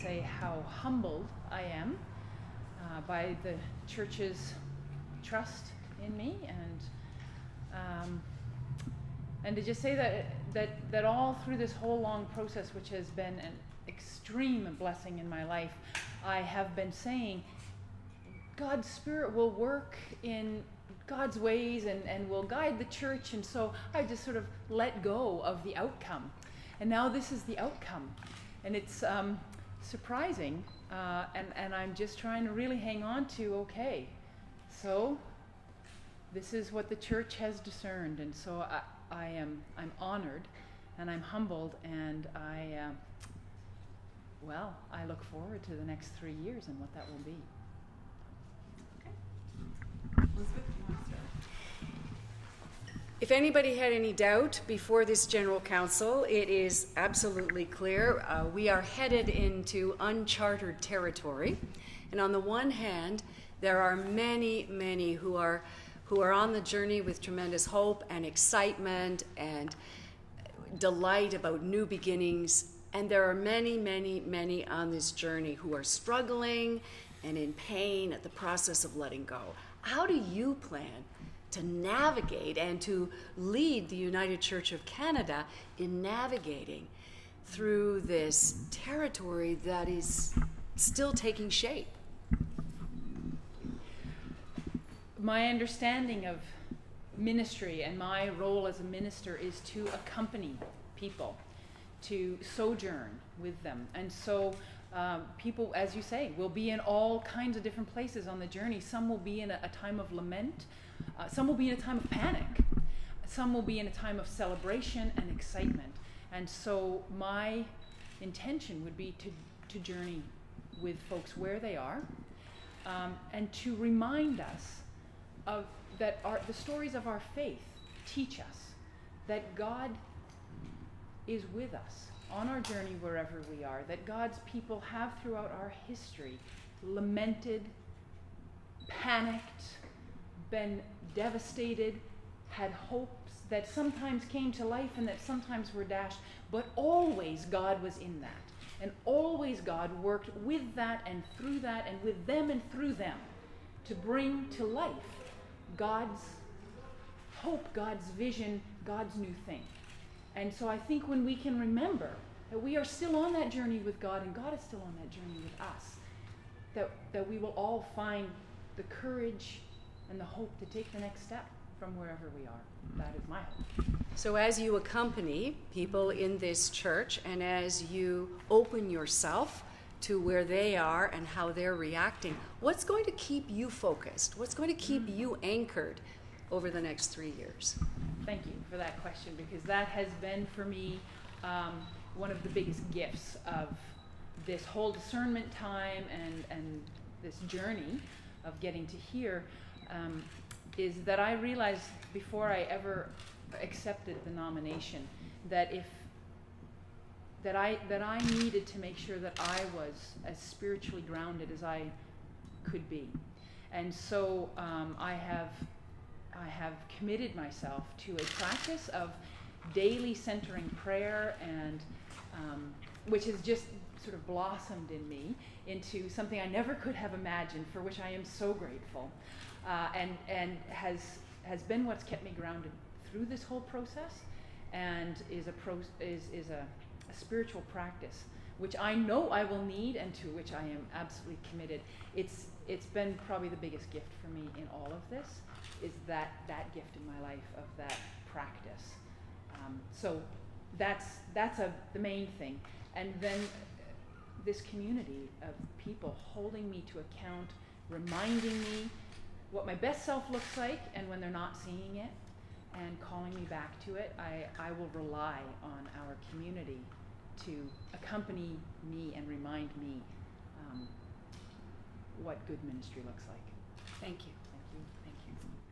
say how humbled I am uh, by the church's trust in me and um, and to just say that that that all through this whole long process which has been an extreme blessing in my life I have been saying God's spirit will work in God's ways and, and will guide the church. And so I just sort of let go of the outcome. And now this is the outcome. And it's um, surprising uh, and, and I'm just trying to really hang on to okay so this is what the church has discerned, and so I, I am I'm honored, and I'm humbled, and I uh, well I look forward to the next three years and what that will be. Okay, Elizabeth, do you want to start? If anybody had any doubt before this general council, it is absolutely clear. Uh, we are headed into uncharted territory. And on the one hand, there are many, many who are who are on the journey with tremendous hope and excitement and delight about new beginnings. And there are many, many, many on this journey who are struggling and in pain at the process of letting go. How do you plan to navigate and to lead the United Church of Canada in navigating through this territory that is still taking shape? my understanding of ministry and my role as a minister is to accompany people, to sojourn with them. And so um, people, as you say, will be in all kinds of different places on the journey. Some will be in a, a time of lament, uh, some will be in a time of panic, some will be in a time of celebration and excitement. And so my intention would be to, to journey with folks where they are um, and to remind us of that our, the stories of our faith teach us that God is with us on our journey wherever we are, that God's people have throughout our history lamented, panicked, been devastated, had hopes that sometimes came to life and that sometimes were dashed, but always God was in that. And always God worked with that and through that and with them and through them to bring to life God's hope, God's vision, God's new thing. And so I think when we can remember that we are still on that journey with God and God is still on that journey with us, that, that we will all find the courage and the hope to take the next step from wherever we are. That is my hope. So, as you accompany people in this church and as you open yourself to where they are and how they're reacting, what's going to keep you focused? What's going to keep mm. you anchored over the next three years? Thank you for that question because that has been for me um, one of the biggest gifts of this whole discernment time and, and this journey of getting to here um, is that I realized before I ever accepted the nomination that if that I that I needed to make sure that I was as spiritually grounded as I could be, and so um, I have I have committed myself to a practice of daily centering prayer and um, which has just sort of blossomed in me into something I never could have imagined, for which I am so grateful, uh, and and has has been what's kept me grounded through this whole process, and is a pro is is a a spiritual practice, which I know I will need and to which I am absolutely committed. It's it's been probably the biggest gift for me in all of this is that that gift in my life of that practice. Um, so that's that's a the main thing, and then this community of people holding me to account, reminding me what my best self looks like, and when they're not seeing it, and calling me back to it, I, I will rely on our community to accompany me and remind me um, what good ministry looks like. Thank you. Thank you. Thank you.